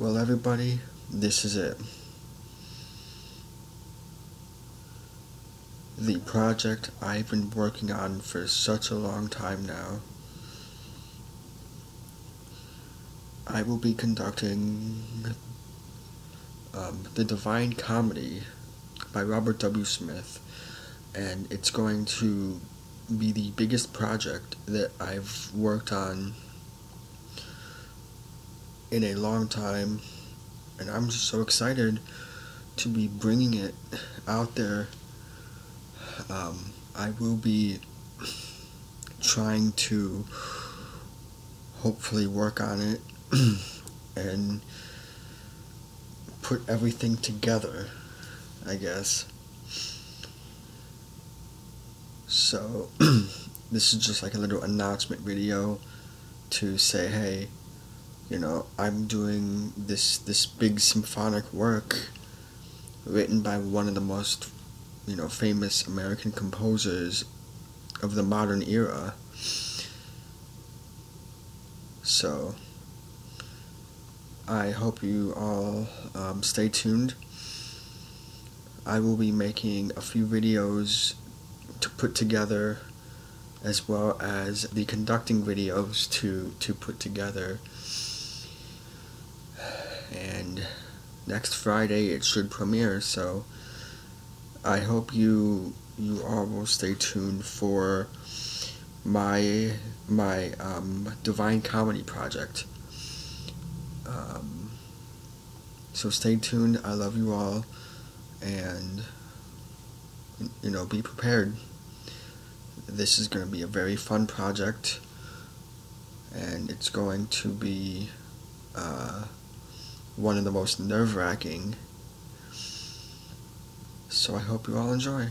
Well, everybody, this is it. The project I've been working on for such a long time now. I will be conducting um, The Divine Comedy by Robert W. Smith, and it's going to be the biggest project that I've worked on in a long time, and I'm just so excited to be bringing it out there. Um, I will be trying to hopefully work on it and put everything together, I guess. So, this is just like a little announcement video to say, hey, you know, I'm doing this this big symphonic work written by one of the most, you know, famous American composers of the modern era. So, I hope you all um, stay tuned. I will be making a few videos to put together as well as the conducting videos to, to put together. And next Friday it should premiere, so I hope you you all will stay tuned for my my um, Divine Comedy project. Um, so stay tuned. I love you all, and you know, be prepared. This is going to be a very fun project, and it's going to be uh, one of the most nerve wracking. So I hope you all enjoy.